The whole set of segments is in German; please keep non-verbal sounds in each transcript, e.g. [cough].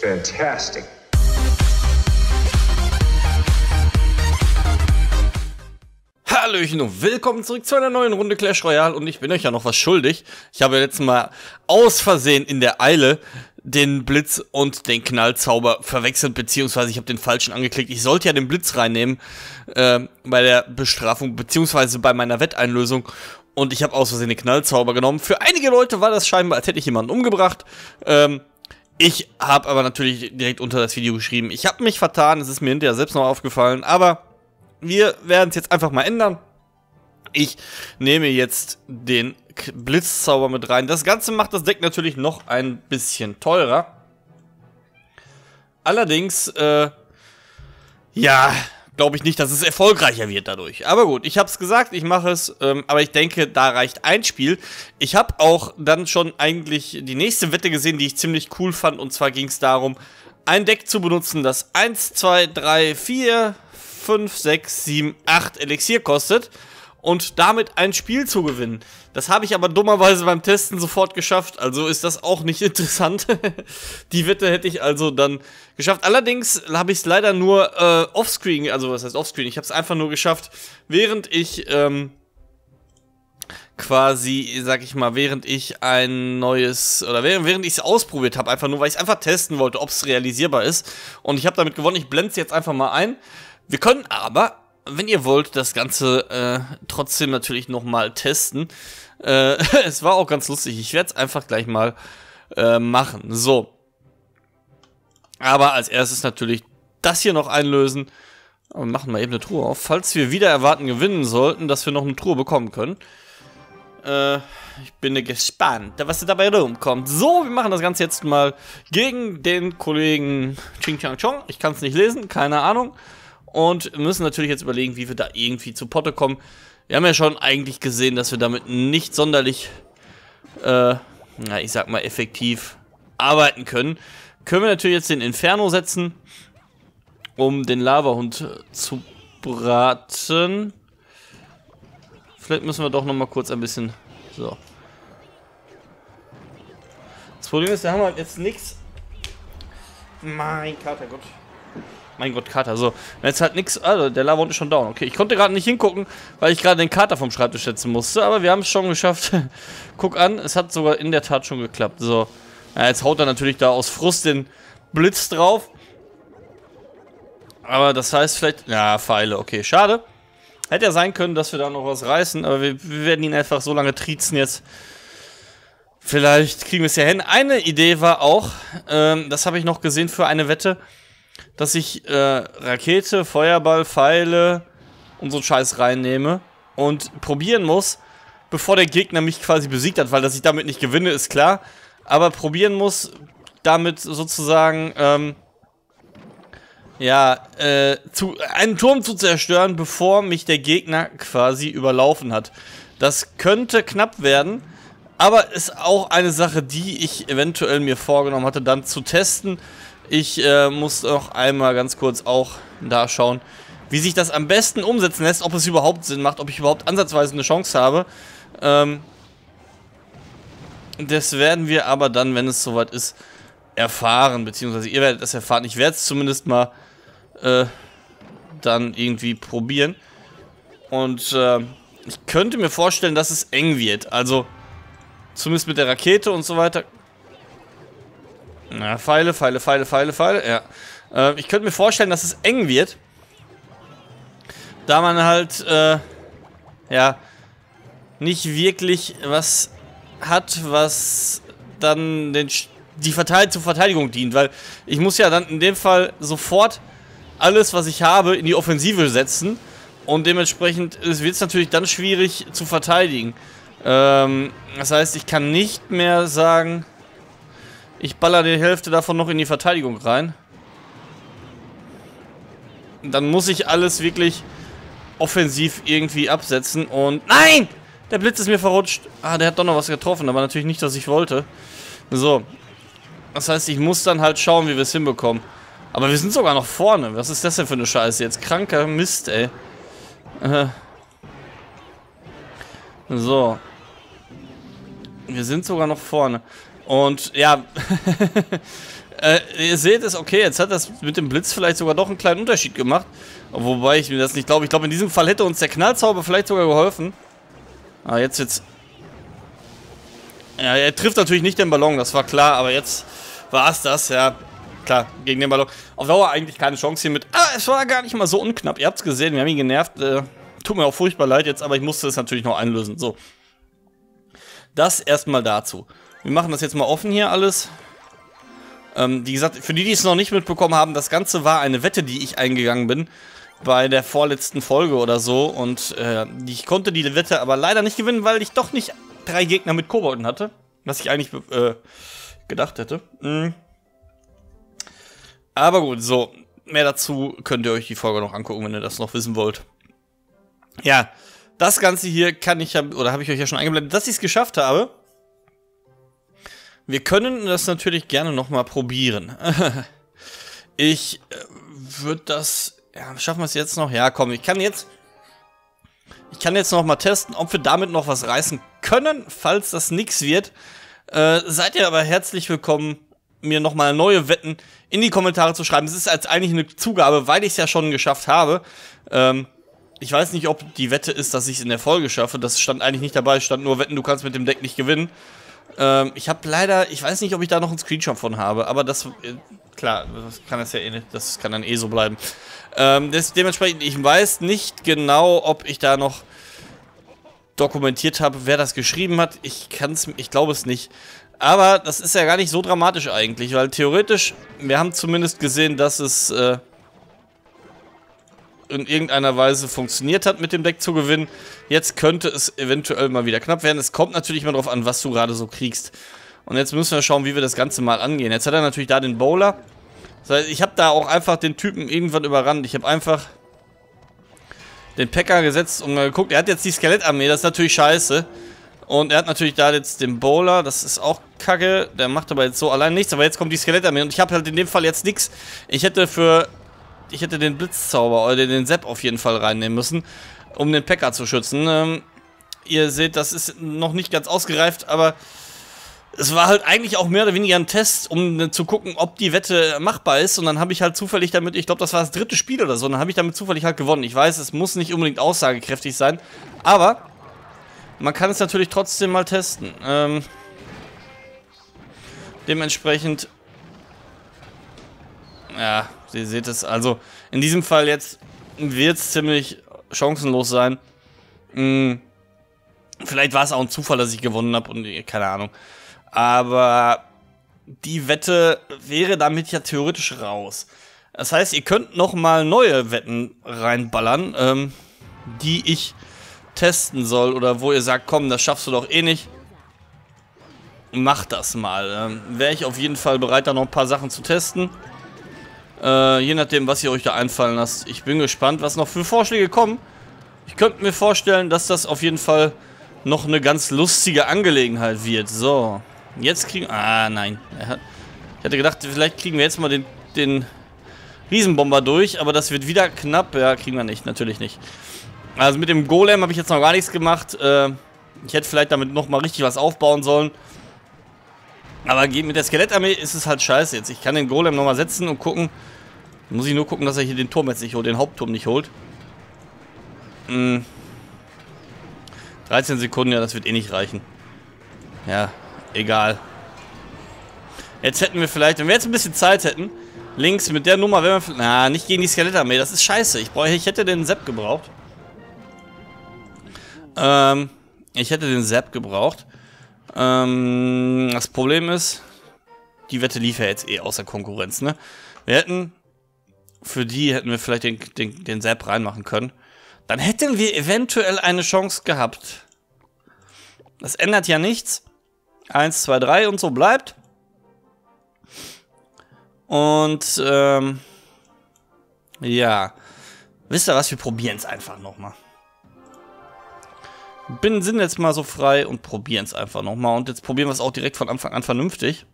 Fantastic. Hallöchen und willkommen zurück zu einer neuen Runde Clash Royale und ich bin euch ja noch was schuldig. Ich habe letztes Mal aus Versehen in der Eile den Blitz und den Knallzauber verwechselt, beziehungsweise ich habe den falschen angeklickt. Ich sollte ja den Blitz reinnehmen äh, bei der Bestrafung, beziehungsweise bei meiner Wetteinlösung und ich habe aus Versehen den Knallzauber genommen. Für einige Leute war das scheinbar, als hätte ich jemanden umgebracht. Ähm, ich habe aber natürlich direkt unter das Video geschrieben, ich habe mich vertan, es ist mir hinterher selbst noch aufgefallen, aber wir werden es jetzt einfach mal ändern. Ich nehme jetzt den Blitzzauber mit rein. Das Ganze macht das Deck natürlich noch ein bisschen teurer. Allerdings, äh, ja, glaube ich nicht, dass es erfolgreicher wird dadurch. Aber gut, ich habe es gesagt, ich mache es, ähm, aber ich denke, da reicht ein Spiel. Ich habe auch dann schon eigentlich die nächste Wette gesehen, die ich ziemlich cool fand. Und zwar ging es darum, ein Deck zu benutzen, das 1, 2, 3, 4, 5, 6, 7, 8 Elixier kostet und damit ein Spiel zu gewinnen. Das habe ich aber dummerweise beim Testen sofort geschafft, also ist das auch nicht [laughs] interessant. Die Wette hätte ich also dann geschafft. Allerdings habe ich es leider nur äh, offscreen, also was heißt offscreen? Ich habe es einfach nur geschafft, während ich ähm, quasi, sag ich mal, während ich ein neues, oder während, während ich es ausprobiert habe, einfach nur, weil ich es einfach testen wollte, ob es realisierbar ist. Und ich habe damit gewonnen, ich blende es jetzt einfach mal ein. Wir können aber, wenn ihr wollt, das Ganze äh, trotzdem natürlich nochmal testen. Äh, [laughs] es war auch ganz lustig. Ich werde es einfach gleich mal äh, machen. So. Aber als erstes natürlich das hier noch einlösen. Wir machen mal eben eine Truhe auf. Falls wir wieder erwarten gewinnen sollten, dass wir noch eine Truhe bekommen können. Äh, ich bin gespannt, was dabei rumkommt. So, wir machen das Ganze jetzt mal gegen den Kollegen Ching Chang Chong. Ich kann es nicht lesen, keine Ahnung und müssen natürlich jetzt überlegen, wie wir da irgendwie zu Potte kommen. Wir haben ja schon eigentlich gesehen, dass wir damit nicht sonderlich, äh, na, ich sag mal, effektiv arbeiten können. Können wir natürlich jetzt den Inferno setzen, um den Lavahund zu braten. Vielleicht müssen wir doch noch mal kurz ein bisschen... So. Das Problem ist, wir haben halt jetzt nichts... Mein Kater, Gott. Mein Gott, Kater. So, jetzt halt nichts. Also, der Lava ist schon down. Okay, ich konnte gerade nicht hingucken, weil ich gerade den Kater vom Schreibtisch setzen musste. Aber wir haben es schon geschafft. [laughs] Guck an, es hat sogar in der Tat schon geklappt. So, ja, jetzt haut er natürlich da aus Frust den Blitz drauf. Aber das heißt vielleicht... Ja, Pfeile. Okay, schade. Hätte ja sein können, dass wir da noch was reißen. Aber wir, wir werden ihn einfach so lange triezen jetzt. Vielleicht kriegen wir es ja hin. Eine Idee war auch, ähm, das habe ich noch gesehen für eine Wette dass ich äh, Rakete, Feuerball, Pfeile und so Scheiß reinnehme und probieren muss, bevor der Gegner mich quasi besiegt hat, weil dass ich damit nicht gewinne, ist klar. Aber probieren muss, damit sozusagen, ähm, ja, äh, zu, einen Turm zu zerstören, bevor mich der Gegner quasi überlaufen hat. Das könnte knapp werden, aber ist auch eine Sache, die ich eventuell mir vorgenommen hatte, dann zu testen. Ich äh, muss noch einmal ganz kurz auch da schauen, wie sich das am besten umsetzen lässt, ob es überhaupt Sinn macht, ob ich überhaupt ansatzweise eine Chance habe. Ähm, das werden wir aber dann, wenn es soweit ist, erfahren, beziehungsweise ihr werdet es erfahren. Ich werde es zumindest mal äh, dann irgendwie probieren. Und äh, ich könnte mir vorstellen, dass es eng wird. Also, zumindest mit der Rakete und so weiter na, Pfeile, Pfeile, Pfeile, Pfeile, Pfeile, ja. Äh, ich könnte mir vorstellen, dass es eng wird. Da man halt, äh, ja, nicht wirklich was hat, was dann den, die Verteid zur Verteidigung dient. Weil ich muss ja dann in dem Fall sofort alles, was ich habe, in die Offensive setzen. Und dementsprechend wird es natürlich dann schwierig zu verteidigen. Ähm, das heißt, ich kann nicht mehr sagen ich baller die Hälfte davon noch in die Verteidigung rein. Dann muss ich alles wirklich offensiv irgendwie absetzen und... Nein! Der Blitz ist mir verrutscht. Ah, der hat doch noch was getroffen, aber natürlich nicht, was ich wollte. So. Das heißt, ich muss dann halt schauen, wie wir es hinbekommen. Aber wir sind sogar noch vorne. Was ist das denn für eine Scheiße jetzt? Kranker Mist, ey. Äh. So. Wir sind sogar noch vorne. Und ja, [laughs] Äh, ihr seht es, okay, jetzt hat das mit dem Blitz vielleicht sogar doch einen kleinen Unterschied gemacht. Wobei ich mir das nicht glaube. Ich glaube, in diesem Fall hätte uns der Knallzauber vielleicht sogar geholfen. Ah, jetzt jetzt. Ja, er trifft natürlich nicht den Ballon, das war klar, aber jetzt war es das, ja. Klar, gegen den Ballon. Auf Dauer eigentlich keine Chance hier mit. Ah, es war gar nicht mal so unknapp. Ihr habt es gesehen, wir haben ihn genervt. Äh, tut mir auch furchtbar leid jetzt, aber ich musste es natürlich noch einlösen. So. Das erstmal dazu. Wir machen das jetzt mal offen hier alles. Ähm, wie gesagt, für die, die es noch nicht mitbekommen haben, das Ganze war eine Wette, die ich eingegangen bin bei der vorletzten Folge oder so. Und äh, ich konnte die Wette aber leider nicht gewinnen, weil ich doch nicht drei Gegner mit Kobolden hatte. Was ich eigentlich äh, gedacht hätte. Mhm. Aber gut, so. Mehr dazu könnt ihr euch die Folge noch angucken, wenn ihr das noch wissen wollt. Ja, das Ganze hier kann ich ja, oder habe ich euch ja schon eingeblendet, dass ich es geschafft habe. Wir können das natürlich gerne nochmal probieren. [laughs] ich äh, würde das, ja, schaffen wir es jetzt noch? Ja, komm, ich kann jetzt, ich kann jetzt nochmal testen, ob wir damit noch was reißen können. Falls das nichts wird, äh, seid ihr aber herzlich willkommen, mir nochmal neue Wetten in die Kommentare zu schreiben. Es ist als eigentlich eine Zugabe, weil ich es ja schon geschafft habe. Ähm, ich weiß nicht, ob die Wette ist, dass ich es in der Folge schaffe. Das stand eigentlich nicht dabei. Stand nur, Wetten, du kannst mit dem Deck nicht gewinnen. Ähm, ich habe leider, ich weiß nicht, ob ich da noch einen Screenshot von habe, aber das, äh, klar, das kann das ja eh nicht, das kann dann eh so bleiben. Ähm, das, dementsprechend, ich weiß nicht genau, ob ich da noch dokumentiert habe, wer das geschrieben hat. Ich kann es, ich glaube es nicht. Aber das ist ja gar nicht so dramatisch eigentlich, weil theoretisch, wir haben zumindest gesehen, dass es äh, in irgendeiner Weise funktioniert hat, mit dem Deck zu gewinnen. Jetzt könnte es eventuell mal wieder knapp werden. Es kommt natürlich mal drauf an, was du gerade so kriegst. Und jetzt müssen wir schauen, wie wir das Ganze mal angehen. Jetzt hat er natürlich da den Bowler. Das heißt, ich habe da auch einfach den Typen irgendwann überrannt. Ich habe einfach den Packer gesetzt und mal geguckt. Er hat jetzt die Skelettarmee, das ist natürlich scheiße. Und er hat natürlich da jetzt den Bowler, das ist auch kacke. Der macht aber jetzt so allein nichts, aber jetzt kommt die Skelettarmee und ich habe halt in dem Fall jetzt nichts. Ich hätte für... Ich hätte den Blitzzauber oder den Sepp auf jeden Fall reinnehmen müssen, um den Packer zu schützen. Ähm, ihr seht, das ist noch nicht ganz ausgereift, aber es war halt eigentlich auch mehr oder weniger ein Test, um zu gucken, ob die Wette machbar ist. Und dann habe ich halt zufällig damit, ich glaube, das war das dritte Spiel oder so, dann habe ich damit zufällig halt gewonnen. Ich weiß, es muss nicht unbedingt aussagekräftig sein, aber man kann es natürlich trotzdem mal testen. Ähm, dementsprechend, ja, ihr seht es, also in diesem Fall jetzt wird es ziemlich chancenlos sein. Hm, vielleicht war es auch ein Zufall, dass ich gewonnen habe und keine Ahnung. Aber die Wette wäre damit ja theoretisch raus. Das heißt, ihr könnt noch mal neue Wetten reinballern, ähm, die ich testen soll oder wo ihr sagt, komm, das schaffst du doch eh nicht. Macht das mal. Ähm, Wäre ich auf jeden Fall bereit, da noch ein paar Sachen zu testen. Äh, je nachdem, was ihr euch da einfallen lasst. Ich bin gespannt, was noch für Vorschläge kommen. Ich könnte mir vorstellen, dass das auf jeden Fall noch eine ganz lustige Angelegenheit wird. So, jetzt kriegen... Ah, nein. Ich hatte gedacht, vielleicht kriegen wir jetzt mal den, den Riesenbomber durch, aber das wird wieder knapp. Ja, kriegen wir nicht, natürlich nicht. Also mit dem Golem habe ich jetzt noch gar nichts gemacht. Äh, ich hätte vielleicht damit noch mal richtig was aufbauen sollen. Aber mit der Skelettarmee ist es halt scheiße jetzt. Ich kann den Golem noch mal setzen und gucken. Muss ich nur gucken, dass er hier den Turm jetzt nicht holt, den Hauptturm nicht holt. Hm. 13 Sekunden, ja, das wird eh nicht reichen. Ja, egal. Jetzt hätten wir vielleicht, wenn wir jetzt ein bisschen Zeit hätten, links mit der Nummer, wenn wir, na, nicht gegen die Skelettarmee, das ist scheiße. Ich, brauch, ich hätte den Sepp gebraucht. Ähm, ich hätte den Zap gebraucht. Ähm, das Problem ist, die Wette lief ja jetzt eh außer Konkurrenz, ne? Wir hätten, für die hätten wir vielleicht den, den, den Zap reinmachen können. Dann hätten wir eventuell eine Chance gehabt. Das ändert ja nichts. Eins, zwei, drei und so bleibt. Und, ähm, ja. Wisst ihr was, wir probieren es einfach nochmal bin, sind jetzt mal so frei und probieren es einfach nochmal. Und jetzt probieren wir es auch direkt von Anfang an vernünftig.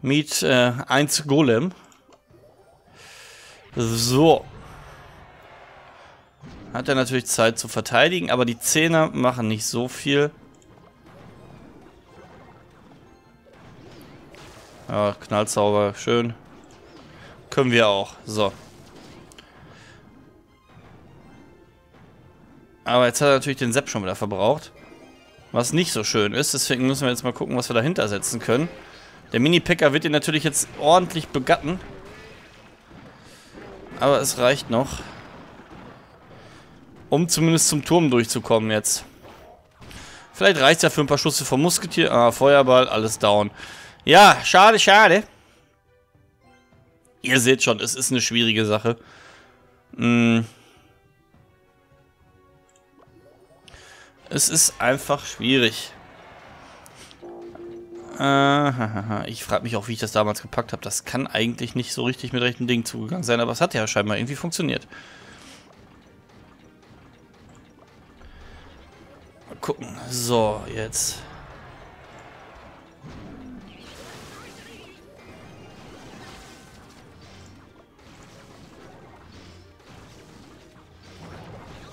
Mit äh, 1 Golem. So. Hat er natürlich Zeit zu verteidigen, aber die Zehner machen nicht so viel. Ja, Knallzauber, schön. Können wir auch. So. Aber jetzt hat er natürlich den Sepp schon wieder verbraucht. Was nicht so schön ist. Deswegen müssen wir jetzt mal gucken, was wir dahinter setzen können. Der Mini-Packer wird ihn natürlich jetzt ordentlich begatten. Aber es reicht noch. Um zumindest zum Turm durchzukommen jetzt. Vielleicht reicht es ja für ein paar Schüsse vom Musketier. Ah, Feuerball, alles down. Ja, schade, schade. Ihr seht schon, es ist eine schwierige Sache. Hm. Es ist einfach schwierig. Äh, [laughs] ich frage mich auch, wie ich das damals gepackt habe. Das kann eigentlich nicht so richtig mit rechten Dingen zugegangen sein, aber es hat ja scheinbar irgendwie funktioniert. Mal gucken. So, jetzt.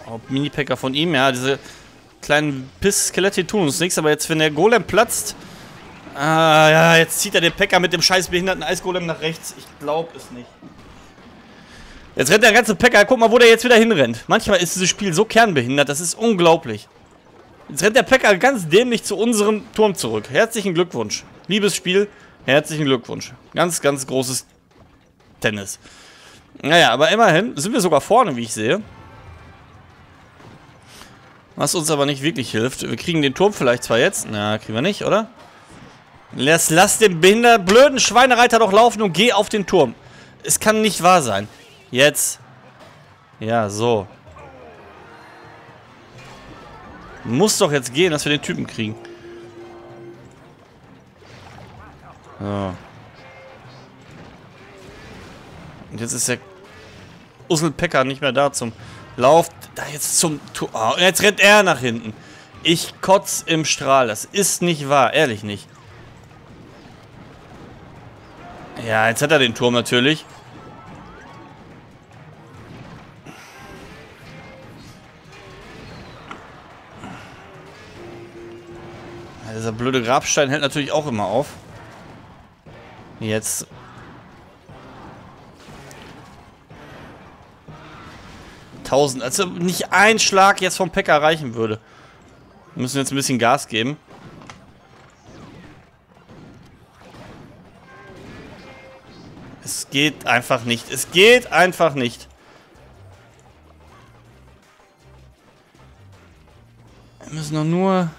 Ob Mini-Packer von ihm, ja, diese kleinen Piss-Skelette tun uns nichts, aber jetzt, wenn der Golem platzt, Ah, ja, jetzt zieht er den Packer mit dem scheiß behinderten Eisgolem nach rechts. Ich glaube es nicht. Jetzt rennt der ganze Packer. Guck mal, wo der jetzt wieder hinrennt. Manchmal ist dieses Spiel so kernbehindert, das ist unglaublich. Jetzt rennt der Packer ganz dämlich zu unserem Turm zurück. Herzlichen Glückwunsch. Liebes Spiel, herzlichen Glückwunsch. Ganz, ganz großes Tennis. Naja, aber immerhin sind wir sogar vorne, wie ich sehe. Was uns aber nicht wirklich hilft. Wir kriegen den Turm vielleicht zwar jetzt. Na, kriegen wir nicht, oder? Lass, lass den behinderten, blöden Schweinereiter doch laufen und geh auf den Turm. Es kann nicht wahr sein. Jetzt. Ja, so. Muss doch jetzt gehen, dass wir den Typen kriegen. So. Und jetzt ist der Usselpecker nicht mehr da zum Lauf. Da jetzt zum Tor. Oh, jetzt rennt er nach hinten. Ich kotz im Strahl. Das ist nicht wahr. Ehrlich nicht. Ja, jetzt hat er den Turm natürlich. Dieser blöde Grabstein hält natürlich auch immer auf. Jetzt. Tausend. Also nicht ein Schlag jetzt vom Packer reichen würde. Wir müssen jetzt ein bisschen Gas geben. Es geht einfach nicht. Es geht einfach nicht. Wir müssen doch nur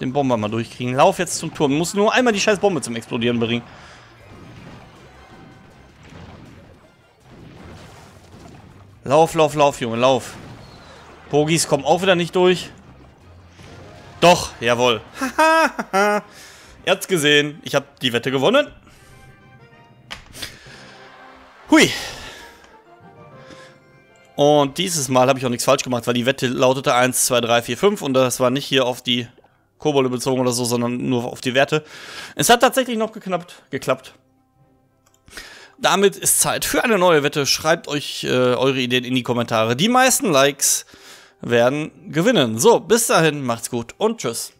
den Bomber mal durchkriegen. Lauf jetzt zum Turm. Du musst nur einmal die scheiß Bombe zum Explodieren bringen. Lauf, lauf, lauf, Junge, lauf. Bogies kommen auch wieder nicht durch. Doch, jawohl. Haha, [laughs] Ihr habt's gesehen. Ich habe die Wette gewonnen. Hui. Und dieses Mal habe ich auch nichts falsch gemacht, weil die Wette lautete 1, 2, 3, 4, 5 und das war nicht hier auf die Kobolde bezogen oder so, sondern nur auf die Werte. Es hat tatsächlich noch geknappt, geklappt. Damit ist Zeit für eine neue Wette. Schreibt euch äh, eure Ideen in die Kommentare. Die meisten Likes werden gewinnen. So, bis dahin, macht's gut und tschüss.